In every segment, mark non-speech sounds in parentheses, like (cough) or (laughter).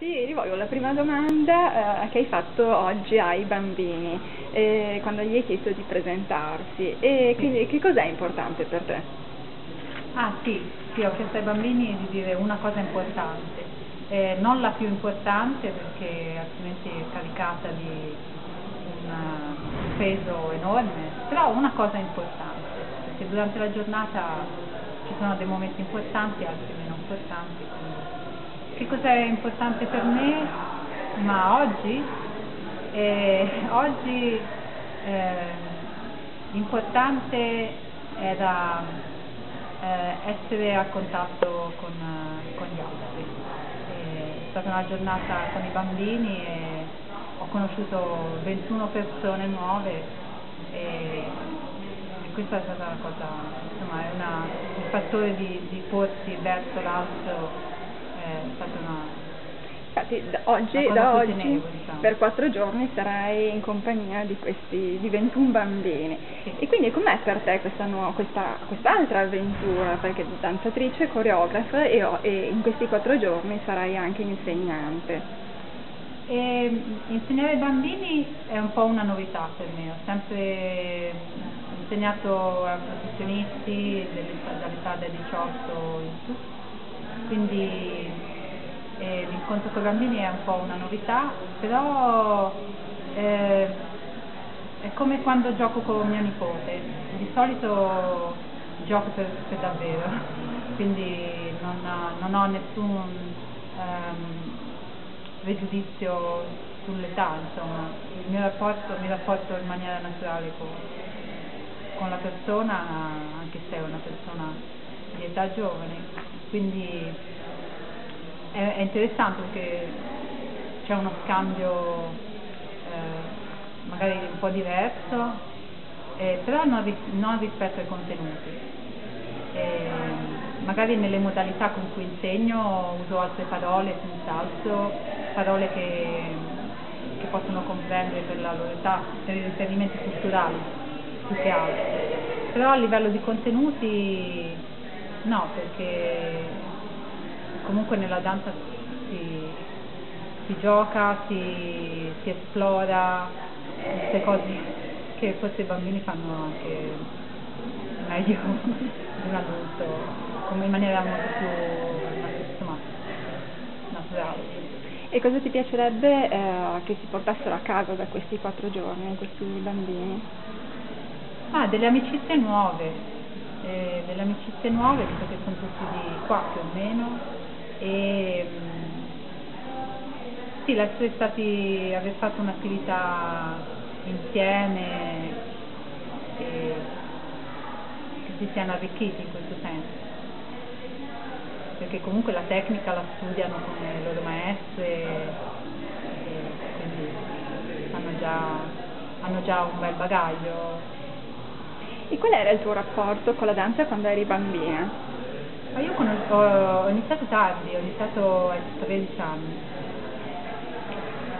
ti rivolgo la prima domanda eh, che hai fatto oggi ai bambini, eh, quando gli hai chiesto di presentarsi. E quindi che cos'è importante per te? Ah sì, sì, ho chiesto ai bambini di dire una cosa importante, eh, non la più importante perché altrimenti è caricata di un peso enorme, però una cosa importante, perché durante la giornata ci sono dei momenti importanti e altri meno importanti. Quindi che cos'è importante per me? Ma oggi, eh, oggi eh, importante era eh, essere a contatto con, con gli altri. è stata una giornata con i bambini e ho conosciuto 21 persone nuove e, e questa è stata una cosa, insomma, è una, il fattore di, di porsi verso l'altro è stata una... Infatti da oggi, da oggi tenevo, diciamo. per quattro giorni sarai in compagnia di questi di 21 bambini. Sì. E quindi com'è per te questa nuova, questa, quest'altra avventura? Perché danzatrice, coreografa e, e in questi quattro giorni sarai anche insegnante. E insegnare ai bambini è un po' una novità per me, ho sempre insegnato a professionisti dall'età dai 18 in su quindi eh, l'incontro con i bambini è un po' una novità, però eh, è come quando gioco con mio nipote, di solito gioco per, per davvero, (laughs) quindi non, non ho nessun um, pregiudizio sull'età, insomma, il mio rapporto, mi rapporto in maniera naturale con, con la persona, anche se è una persona di età giovane. Quindi è, è interessante perché c'è uno scambio eh, magari un po' diverso, eh, però non, non, rispetto ai contenuti. Eh, magari nelle modalità con cui insegno uso altre parole, senz'altro, parole che, che possono comprendere per la loro età, per i riferimenti culturali più che altro. Però a livello di contenuti No, perché comunque nella danza si, si gioca, si, si esplora, queste cose che forse i bambini fanno anche meglio (laughs) di un adulto, come in maniera molto più insomma, naturale. E cosa ti piacerebbe eh, che si portassero a casa da questi quattro giorni, questi bambini? Ah, delle amicizie nuove, eh, delle amicizie nuove, visto che sono tutti di qua più o meno, e mm, sì, l'essere stati, aver fatto un'attività insieme e che si siano arricchiti in questo senso perché comunque la tecnica la studiano con le loro maestre e quindi hanno già, hanno già un bel bagaglio e qual era il tuo rapporto con la danza quando eri bambina? Ma io ho, ho iniziato tardi, ho iniziato a 13 anni,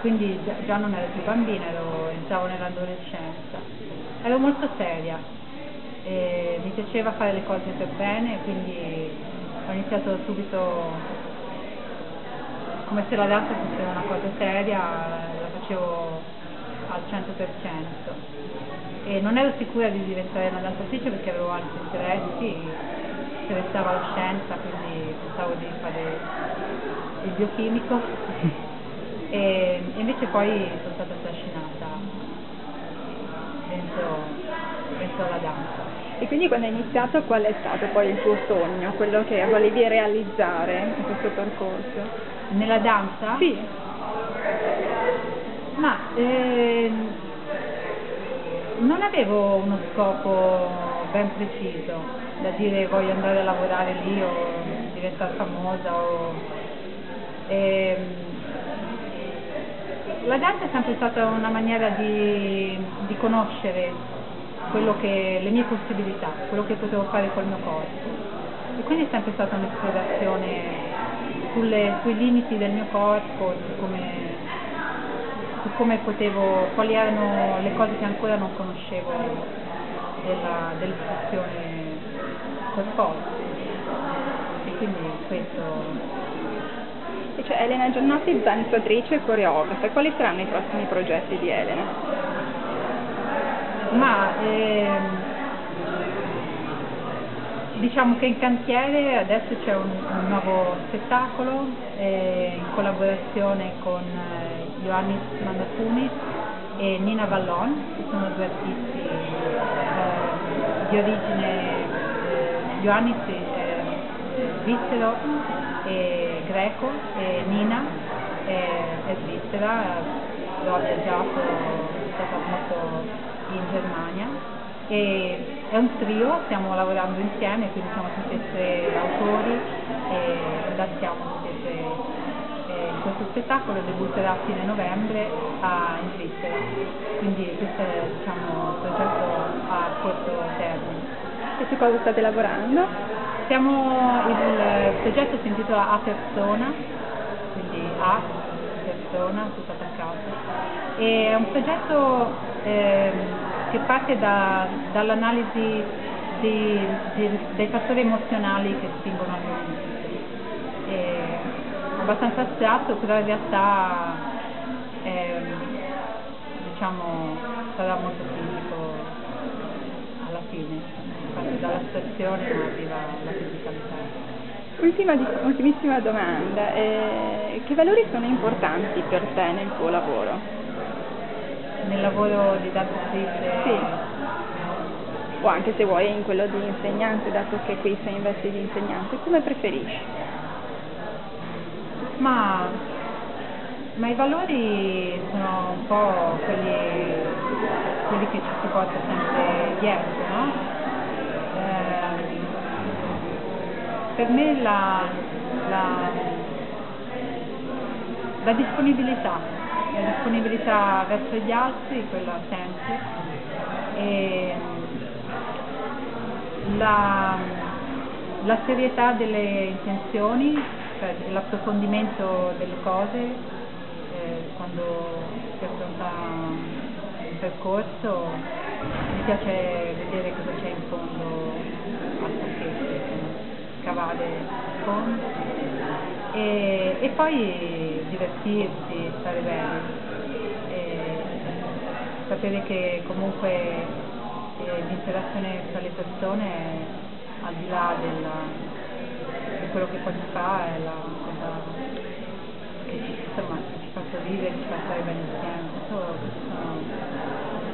quindi già, non ero più bambina, ero, entravo nell'adolescenza. Ero molto seria, mi piaceva fare le cose per bene, quindi ho iniziato subito come se la danza fosse una cosa seria, la facevo al 100% e non ero sicura di diventare una danzatrice perché avevo altri interessi, interessava la scienza, quindi pensavo di fare il biochimico (laughs) e invece poi sono stata trascinata dentro, dentro la danza. E quindi quando hai iniziato qual è stato poi il tuo sogno, quello che volevi realizzare in questo percorso? Nella danza? Sì. Ma ehm, non avevo uno scopo ben preciso, da dire voglio andare a lavorare lì o diventare famosa. O, e, ehm, la danza è sempre stata una maniera di, di conoscere che, le mie possibilità, quello che potevo fare col mio corpo. E quindi è sempre stata un'esplorazione sui limiti del mio corpo, su come su come potevo, quali erano le cose che ancora non conoscevo della, dell'istruzione corporea. E quindi questo E cioè Elena Giannotti, danzatrice e coreografa, quali saranno i prossimi progetti di Elena? Ma ehm, diciamo che in cantiere adesso c'è un, un nuovo spettacolo eh, in collaborazione con eh, Ioannis Mandafunis e Nina Vallon, che sono due artisti di origine, eh, Ioannis è svizzero e greco e Nina è, svizzera, l'ho viaggiato, è stata molto in Germania. E è un trio, stiamo lavorando insieme, quindi siamo tutti e tre autori e danziamo tutti e tre questo spettacolo debutterà a fine novembre a, in Svizzera, quindi questo è diciamo, un progetto a corto termine. E su cosa state lavorando? Siamo, il progetto si intitola A Persona, quindi A Persona, tutto attaccato, e è un progetto eh, che parte da, dall'analisi di, di, dei fattori emozionali che spingono all'uomo abbastanza astratto, però in realtà è, diciamo, sarà molto fisico alla fine, infatti dall'astrazione arriva la fisicalità. Ultima, ultimissima domanda, eh, che valori sono importanti per te nel tuo lavoro? Nel lavoro di danzatrice? Sì. O anche se vuoi in quello di insegnante, dato che qui sei in veste di insegnante, come preferisci? Ma, ma i valori sono un po' quelli, quelli che ci si porta sempre dietro, no? Eh, per me la, la, la disponibilità, la disponibilità verso gli altri, quella sempre, e la, la serietà delle intenzioni cioè l'approfondimento delle cose eh, quando si affronta un percorso mi piace vedere cosa c'è in fondo al pacchetto, cavare il fondo. E, e, poi divertirsi, stare bene. Sapere che comunque eh, l'interazione tra le persone al di là della quello che poi si fa è la cosa che ci, insomma, ci fa sorridere, ci fa stare bene insieme, questo, questo sono